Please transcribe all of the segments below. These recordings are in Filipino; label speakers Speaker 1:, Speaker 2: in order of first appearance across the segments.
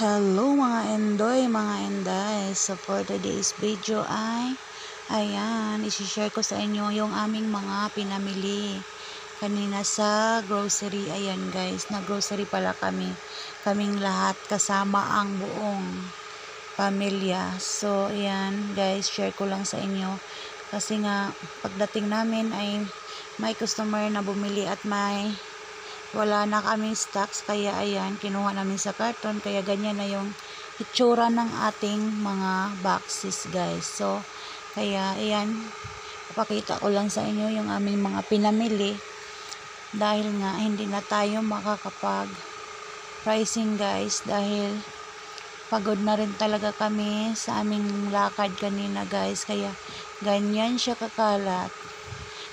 Speaker 1: Hello mga endoy, mga enday. So for today's video ay, ayan, isi-share ko sa inyo yung aming mga pinamili. Kanina sa grocery, ayan guys, na grocery pala kami. Kaming lahat kasama ang buong pamilya. So ayan guys, share ko lang sa inyo. Kasi nga, pagdating namin ay may customer na bumili at may wala na kaming stocks kaya ayan kinuha namin sa carton kaya ganyan na yung itsura ng ating mga boxes guys. So kaya ayan papakita ko lang sa inyo yung aming mga pinamili dahil nga hindi na tayo makakapag pricing guys dahil pagod na rin talaga kami sa aming lakad kanina guys. Kaya ganyan siya kakalat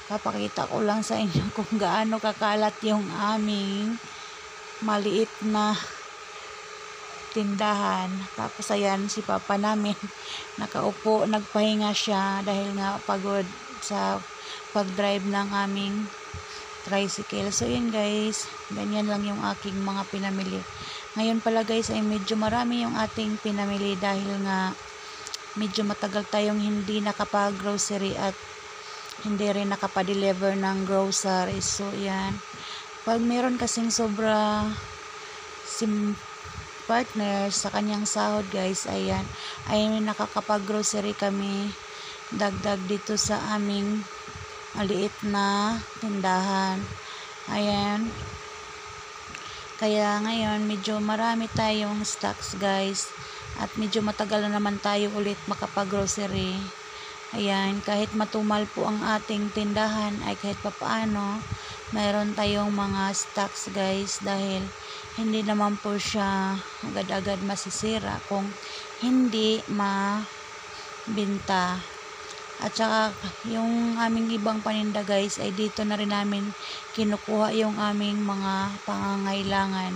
Speaker 1: papakita ko lang sa inyo kung gaano kakalat yung aming maliit na tindahan. Tapos ayan, si papa namin nakaupo, nagpahinga siya dahil nga pagod sa pag-drive ng aming tricycle. So yun guys, ganyan lang yung aking mga pinamili. Ngayon pala guys ay medyo marami yung ating pinamili dahil nga medyo matagal tayong hindi nakapag-grocery at hindi rin nakapadeliver ng groceries. So, yan. Pag meron kasing sobra sim partner sa kanyang sahod, guys, ayan, ay nakakapag-grocery kami dagdag dito sa aming maliit na tindahan. Ayan. Kaya ngayon, medyo marami tayong stocks, guys. At medyo matagal na naman tayo ulit makapag-grocery. Ayan, kahit matumal po ang ating tindahan ay kahit papaano, mayroon tayong mga stocks guys dahil hindi naman po siya agad-agad masisira kung hindi mabinta. At saka yung aming ibang paninda guys ay dito na rin namin kinukuha yung aming mga pangangailangan.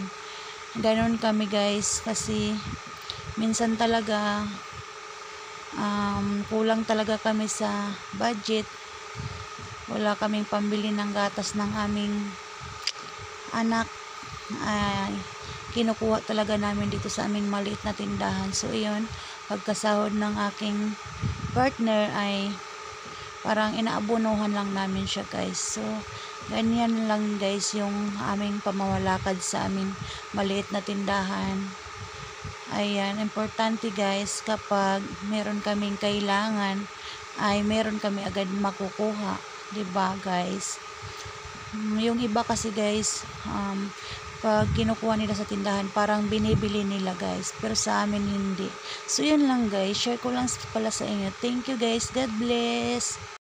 Speaker 1: Ganon kami guys kasi minsan talaga um, kulang talaga kami sa budget. Wala kaming pambili ng gatas ng aming anak. Ay kinukuha talaga namin dito sa aming maliit na tindahan. So iyon pagkasahod ng aking partner ay parang inaabunuhan lang namin siya guys. So ganyan lang guys yung aming pamawalakad sa aming maliit na tindahan Ayan, importante guys, kapag meron kaming kailangan, ay meron kami agad makukuha. ba diba, guys? Yung iba kasi guys, um, pag kinukuha nila sa tindahan, parang binibili nila guys. Pero sa amin hindi. So, yun lang guys. Share ko lang pala sa inyo. Thank you guys. God bless.